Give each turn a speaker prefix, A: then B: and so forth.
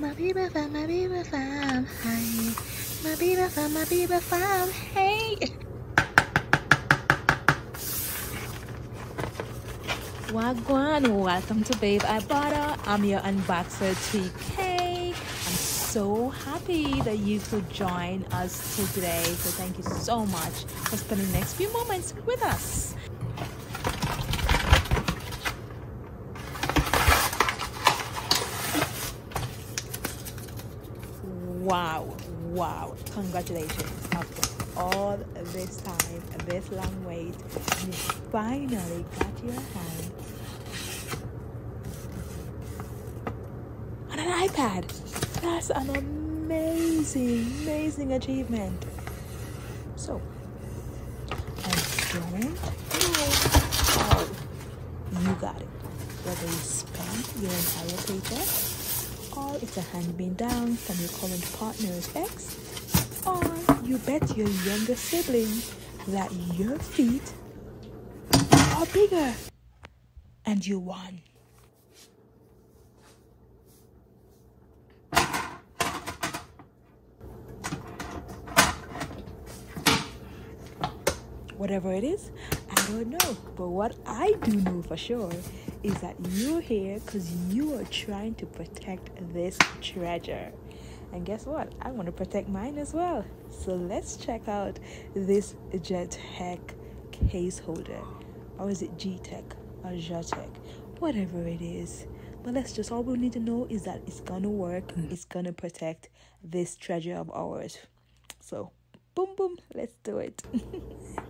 A: My baby fam, my baby fam, hi. My baby fam, my baby fam, hey. Wagwan, welcome to Babe I Bought A. I'm your unboxer TK. I'm so happy that you could join us today. So thank you so much for spending the next few moments with us. Wow, wow, congratulations. After all this time, this long wait, you finally got your hand on an iPad. That's an amazing, amazing achievement. So, I don't know how you got it. Whether you spent your entire paycheck it's a hand me down from your current partner's ex, or you bet your younger sibling that your feet are bigger and you won. Whatever it is, I don't know. But what I do know for sure is that you're here because you are trying to protect this treasure. And guess what? I want to protect mine as well. So let's check out this Jetech case holder. Or is it G-Tech or Jetech? Whatever it is. But let's just, all we need to know is that it's gonna work. Hmm. It's gonna protect this treasure of ours. So, boom, boom, let's do it.